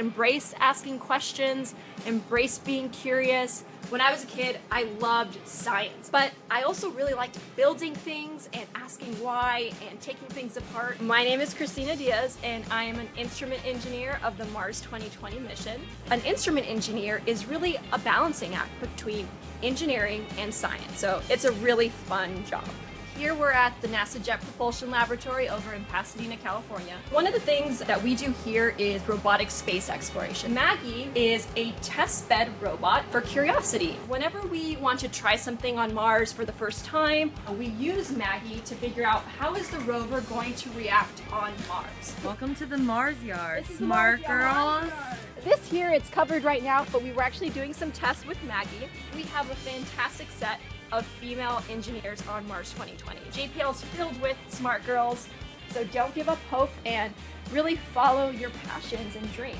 Embrace asking questions, embrace being curious. When I was a kid, I loved science, but I also really liked building things and asking why and taking things apart. My name is Christina Diaz, and I am an instrument engineer of the Mars 2020 mission. An instrument engineer is really a balancing act between engineering and science, so it's a really fun job. Here we're at the NASA Jet Propulsion Laboratory over in Pasadena, California. One of the things that we do here is robotic space exploration. Maggie is a test bed robot for Curiosity. Whenever we want to try something on Mars for the first time, we use Maggie to figure out how is the rover going to react on Mars. Welcome to the Mars Yard, This is the smart Mars Yard. girls. This here, it's covered right now, but we were actually doing some tests with Maggie. We have a fantastic set of female engineers on Mars 2020. JPL is filled with smart girls, so don't give up hope and really follow your passions and dreams.